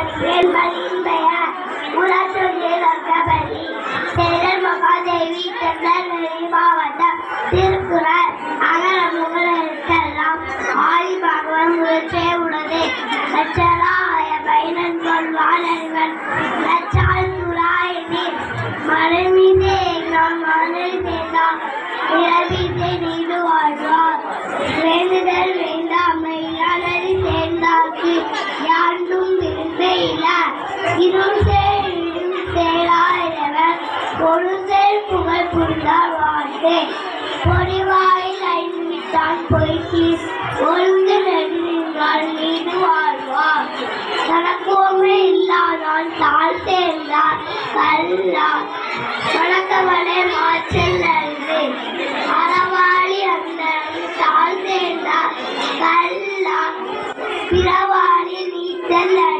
நான் முதலெடுப்பு பெயர் ஊராட்சி கற்கபள்ளி சேரர் மகாதேவி திருநெல்வேலி மாவட்டம் திருக்குறள் அகர முதல் ஆதி பகவன் முயற்சியே உள்ளது லட்சராய பைனன் கொள்வான் அறிவன் லட்சால் துராயினி மறைமீதே நாம் மனை சேர்ந்தால் இறவீட்டை நீடு வாழ்வார் இருசேர் இருசேராயிரவர் பொருசேர் புகழ் புரிந்தார் வாழ்க்கை பொறிவாயில் அறிவித்தான் பொய்க்கு ஒழுங்கு நின்றால் நீடு வாழ்வார். தனக்கோமே இல்லாதான் தாழ் சேர்ந்தார் கல்லா வணக்கவனை மாற்றல் அன்று அந்த தாழ் சேர்ந்தார் கல்லா பிறவாளி நீத்தல் அன்று